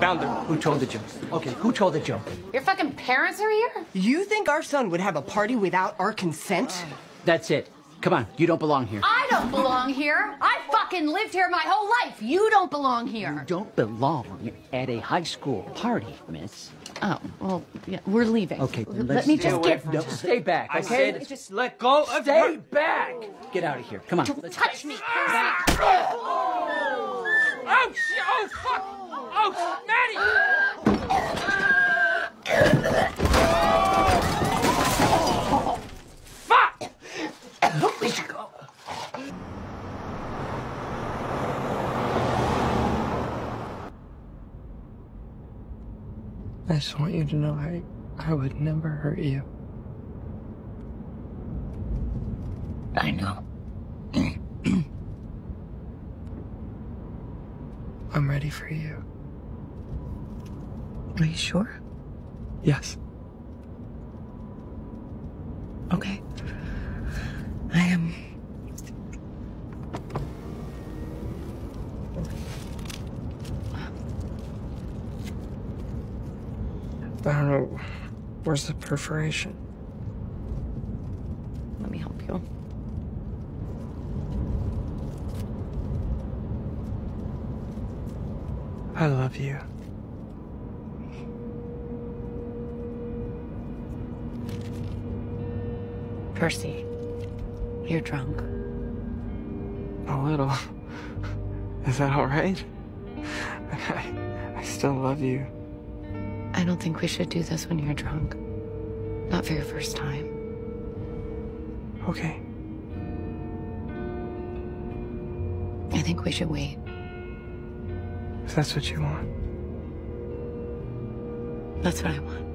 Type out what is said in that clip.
Found them. Who told the joke? Okay, who told the joke? Your fucking parents are here? You think our son would have a party without our consent? That's it. Come on, you don't belong here. I don't belong here. I fucking lived here my whole life. You don't belong You here. don't belong at a high school party, miss. Oh, well, yeah, we're leaving. Okay, then Let let's me just get. from- No, stay back, I okay? said just let go of Stay her. back! Get out of here. Come on. Let's Touch me. Oh, shit. Oh, fuck. Oh, Maddie. Fuck. we should go. I just want you to know I, I would never hurt you. I know. I'm ready for you. Are you sure? Yes. Okay. I am. I don't know. Where's the perforation? Let me help you. I love you. Percy, you're drunk. A little. Is that alright? I, I still love you. I don't think we should do this when you're drunk. Not for your first time. Okay. I think we should wait. If that's what you want. That's what I want.